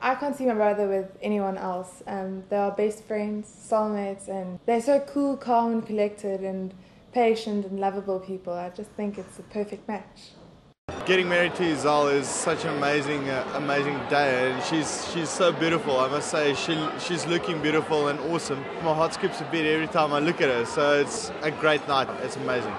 I can't see my brother with anyone else. Um, they are best friends, soulmates, and they're so cool, calm, and collected, and patient and lovable people. I just think it's a perfect match. Getting married to Ezelle is such an amazing, uh, amazing day, and she's she's so beautiful. I must say, she she's looking beautiful and awesome. My heart skips a beat every time I look at her. So it's a great night. It's amazing.